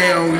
Hell